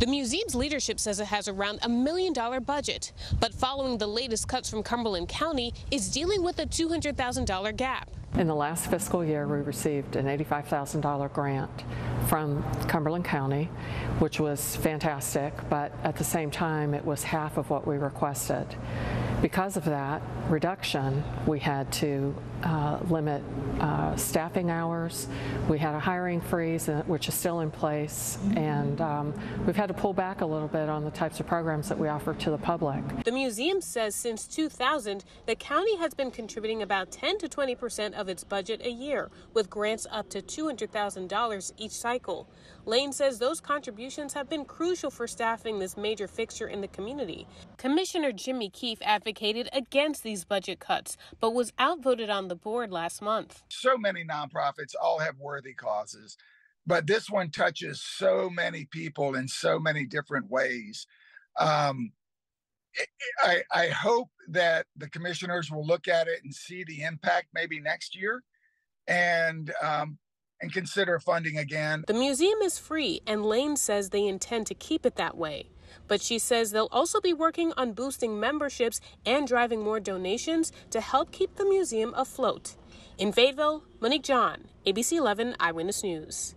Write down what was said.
The museum's leadership says it has around a million dollar budget, but following the latest cuts from Cumberland County is dealing with a $200,000 gap. In the last fiscal year, we received an $85,000 grant from Cumberland County, which was fantastic, but at the same time, it was half of what we requested. Because of that reduction, we had to uh, limit uh, staffing hours. We had a hiring freeze, uh, which is still in place, and um, we've had to pull back a little bit on the types of programs that we offer to the public. The museum says since 2000, the county has been contributing about 10 to 20 percent of its budget a year, with grants up to $200,000 each cycle. Lane says those contributions have been crucial for staffing this major fixture in the community. Commissioner Jimmy Keefe advocated against these budget cuts, but was outvoted on the board last month. So many nonprofits all have worthy causes, but this one touches so many people in so many different ways. Um, I, I hope that the commissioners will look at it and see the impact maybe next year and um, and consider funding again. The museum is free, and Lane says they intend to keep it that way. But she says they'll also be working on boosting memberships and driving more donations to help keep the museum afloat. In Fayetteville, Monique John, ABC 11 Eyewitness News.